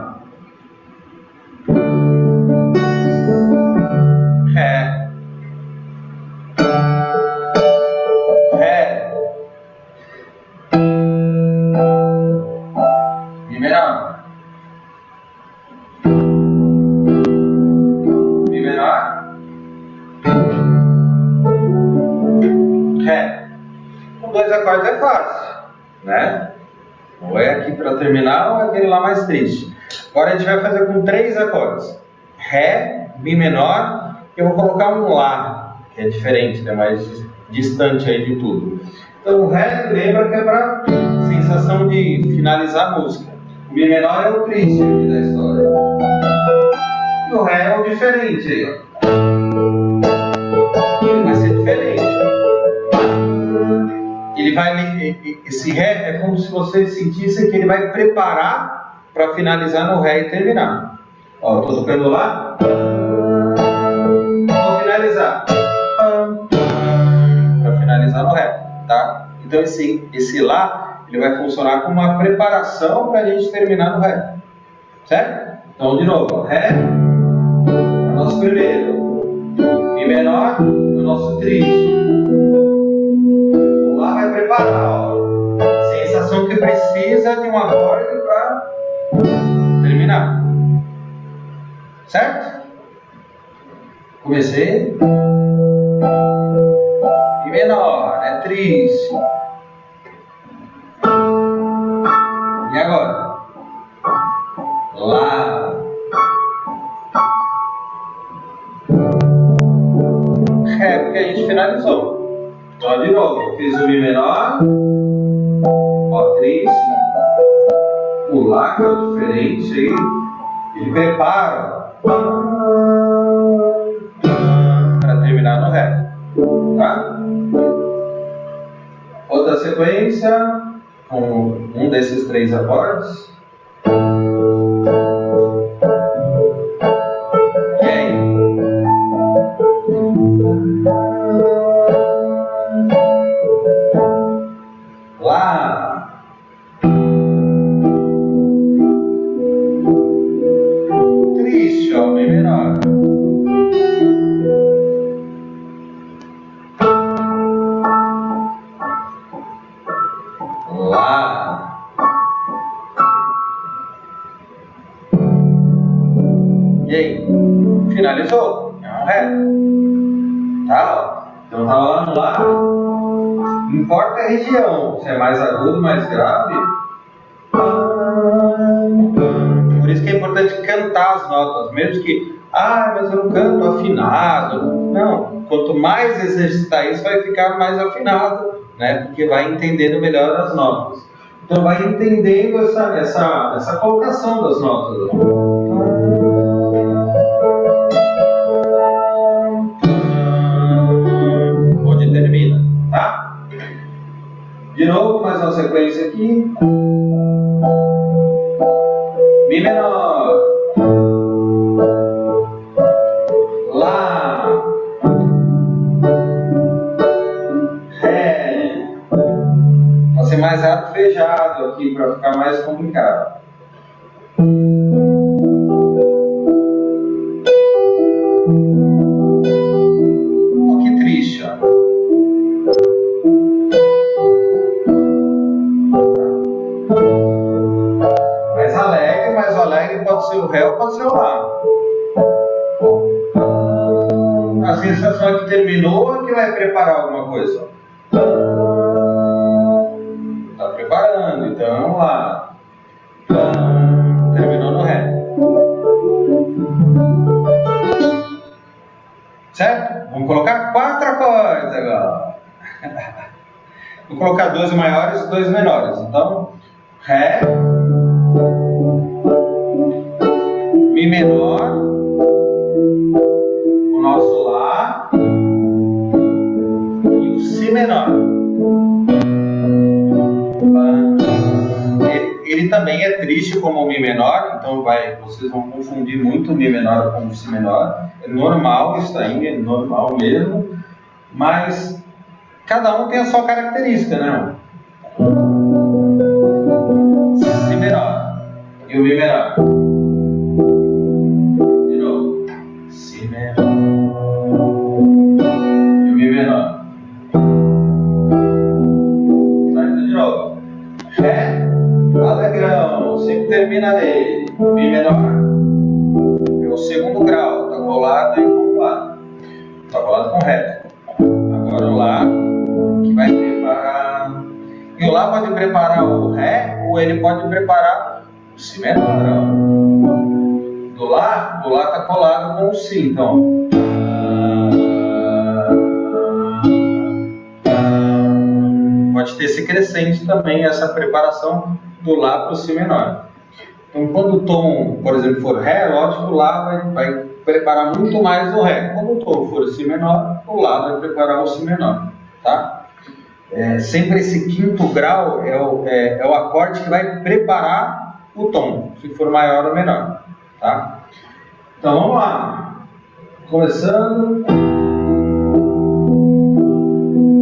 Fácil, né? Ou é aqui para terminar ou é aquele lá mais triste. Agora a gente vai fazer com três acordes. Ré, Mi menor, e eu vou colocar um Lá, que é diferente, é mais distante aí de tudo. Então o Ré lembra que é para sensação de finalizar a música. O Mi menor é o triste da história. E o Ré é o diferente aí, ó. Ele vai esse ré é como se você sentisse que ele vai preparar para finalizar no ré e terminar. Ó, tô tocando lá. Vou finalizar. Para finalizar no ré, tá? Então esse esse lá ele vai funcionar como uma preparação para a gente terminar no ré. Certo? Então, de novo, Ré é nosso primeiro. Mi menor é o nosso triste. Que precisa de um acorde para terminar. Certo? Comecei. Mi menor, é triste. E agora? Lá. Ré, porque a gente finalizou. Então, de novo, fiz o Mi menor, Ó triste, o que é diferente aí, ele prepara para terminar no Ré. Tá? Outra sequência com um desses três acordes. Região, se é mais agudo, mais grave. Por isso que é importante cantar as notas, mesmo que, ah, mas eu não canto afinado. Não, quanto mais exercitar isso, vai ficar mais afinado, né? Porque vai entendendo melhor as notas. Então vai entendendo essa, essa, essa colocação das notas. Sequência aqui. Mi menor. Lá. Ré. Vai ser mais arpejado aqui para ficar mais complicado. Ser o ré ou pode ser o lá. A sensação é que terminou é que vai preparar alguma coisa. Está preparando, então vamos lá. Terminou no ré. Certo? Vamos colocar quatro acordes agora. Vou colocar dois maiores e dois menores. Então, Ré, Mi menor, o nosso Lá e o Si menor. Ele, também é triste como o Mi menor, então vai, vocês vão confundir muito o Mi menor com o Si menor. É normal isso aí, é normal mesmo, mas cada um tem a sua característica, né? Si menor e o Mi menor. Termina nele. Mi menor. É o segundo grau, tá colado com Lá. Tá colado com Ré. Agora o Lá, que vai preparar. E o Lá pode preparar o Ré, ou ele pode preparar o Si menor. Do Lá, do Lá tá colado com o Si, então. Pode ter esse crescente também, essa preparação do Lá para o Si menor. Então, quando o tom, por exemplo, for Ré, lógico, o Lá vai, vai preparar muito mais o Ré. Quando o tom for Si menor, o Lá vai preparar o Si menor. Tá? É, sempre esse quinto grau é o, é, é o acorde que vai preparar o tom, se for maior ou menor. Tá? Então vamos lá. Começando.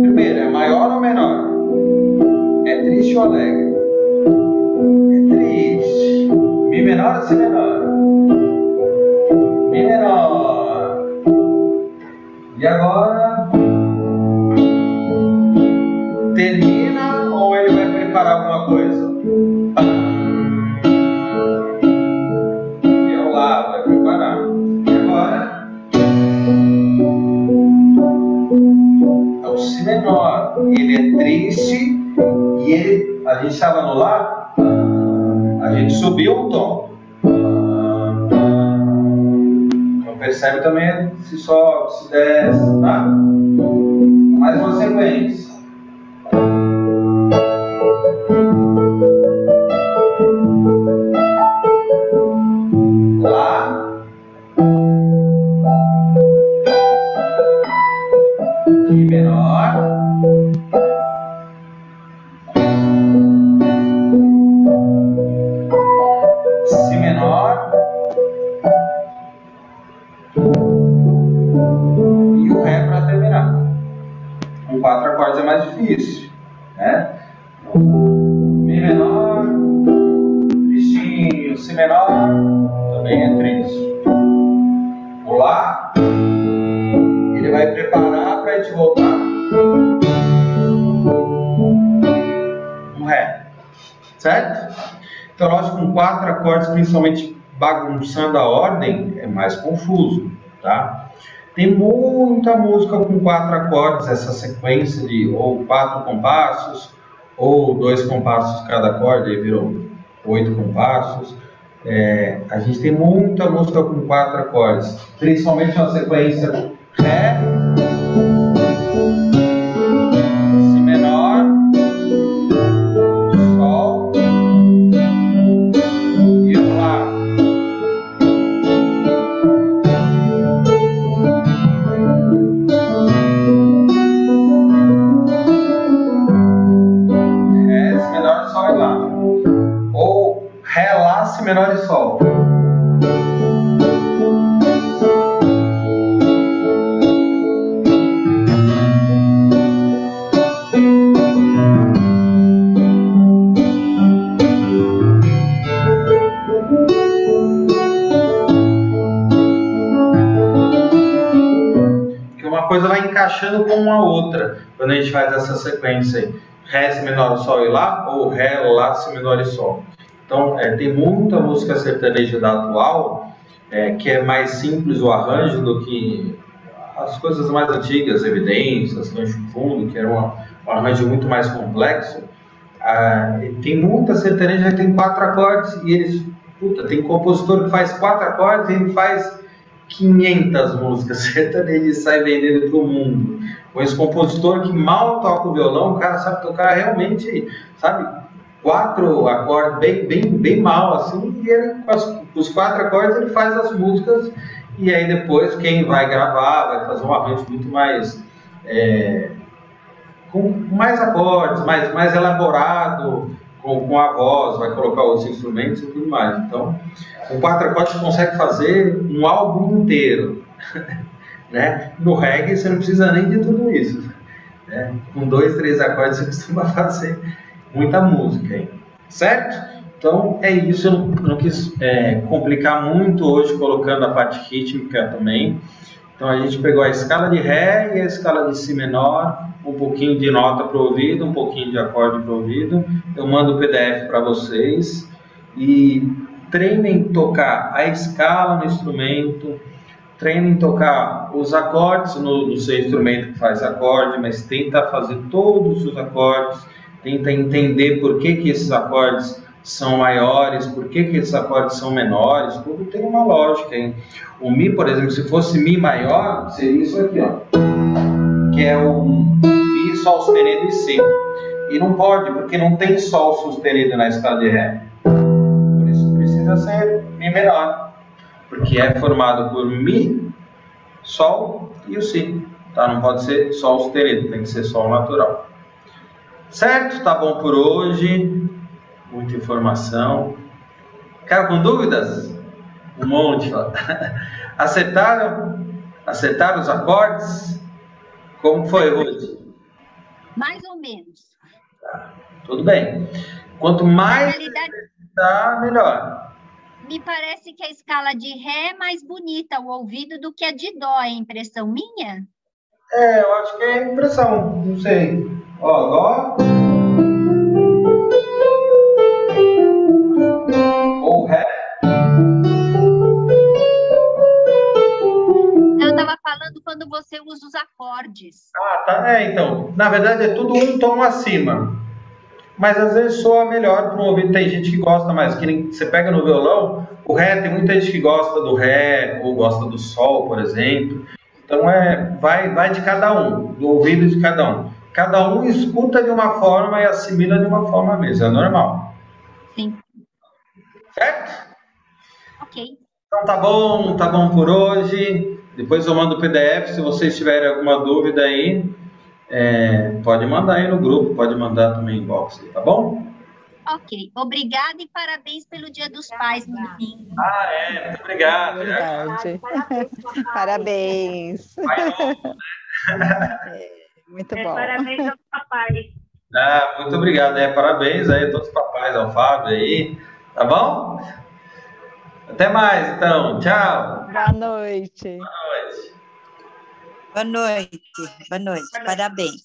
Primeiro, é maior ou menor? É triste ou alegre? Mi menor ou Si menor? Mi menor. E agora? Termina ou ele vai preparar alguma coisa? E lá, vai preparar. E agora? É o Si menor. Ele é triste e ele, a gente estava no Lá, gente subiu um tom. Então percebe também se sobe, se desce, tá? Bagunçando a ordem, é mais confuso, tá? Tem muita música com quatro acordes, essa sequência de ou quatro compassos, ou dois compassos cada acorde, aí virou oito compassos. É, a gente tem muita música com quatro acordes, principalmente uma sequência Ré, coisa vai encaixando com a outra quando a gente faz essa sequência aí. Ré, Si menor, Sol e Lá, ou Ré, Lá, Si menor e Sol. Então, é, tem muita música sertaneja da atual é, que é mais simples o arranjo do que as coisas mais antigas, evidências, Lancho Fundo, que era um, um arranjo muito mais complexo. Ah, tem muita sertaneja que tem quatro acordes e eles, puta, tem compositor que faz quatro acordes e ele faz 500 músicas sertanejas e sai vendendo para o mundo. Ou esse compositor que mal toca o violão, o cara sabe tocar realmente, sabe, quatro acordes bem, bem, bem mal, assim, e ele, com, as, os quatro acordes ele faz as músicas, e aí depois quem vai gravar vai fazer um arranjo muito mais. É, com mais acordes, mais, mais elaborado, com, com a voz, vai colocar outros instrumentos e tudo mais. Então, com quatro consegue fazer um álbum inteiro. né? No reggae você não precisa nem de tudo isso. Né? Com dois, três acordes você costuma fazer muita música, hein? certo? Então é isso, eu não, não quis é, complicar muito hoje colocando a parte rítmica também. Então a gente pegou a escala de Ré e a escala de Si menor, um pouquinho de nota para o ouvido, um pouquinho de acorde para o ouvido. Eu mando o PDF para vocês e treinem tocar a escala no instrumento, treinem tocar os acordes no, no seu instrumento que faz acorde, mas tenta fazer todos os acordes tenta entender por que, que esses acordes são maiores, por que, que esses acordes são menores, tudo tem uma lógica. Hein? O Mi, por exemplo, se fosse Mi maior, seria isso aqui, ó, que é o Mi, Sol sustenido e Si. E não pode, porque não tem Sol sustenido na escala de Ré. Precisa ser Mi menor, porque é formado por Mi, Sol e o Si. Tá? Não pode ser Sol sustenido, tem que ser Sol natural. Certo? Tá bom por hoje. Muita informação. Ficaram com dúvidas? Um monte. Acertaram? Acertaram os acordes? Como foi, Ruth?
Mais ou menos.
Tá. Tudo bem. Quanto mais realidade... acertar, melhor.
Me parece que a escala de Ré é mais bonita ao ouvido do que a de Dó, é impressão minha?
É, eu acho que é impressão, não sei. Ó, Dó. Ou Ré.
Eu estava falando quando você usa os acordes.
Ah, tá. É, então. Na verdade é tudo um tom acima mas às vezes soa melhor para um ouvido. Tem gente que gosta mais, que nem, você pega no violão, o Ré, tem muita gente que gosta do Ré, ou gosta do Sol, por exemplo. Então é, vai, vai de cada um, do ouvido de cada um. Cada um escuta de uma forma e assimila de uma forma mesmo, é normal.
Sim.
Certo?
Ok.
Então tá bom, tá bom por hoje. Depois eu mando o PDF, se vocês tiverem alguma dúvida aí, é, pode mandar aí no grupo, pode mandar também em box, tá bom?
Ok, obrigada e parabéns pelo Dia dos Pais no domingo.
Ah, é, muito obrigado.
Verdade. Parabéns. é, muito bom.
parabéns aos papais.
Ah, muito obrigado, né? Parabéns aí a todos os papais, ao Fábio aí, tá bom? Até mais, então. Tchau.
Boa noite.
Boa noite.
Boa noite, boa noite, parabéns.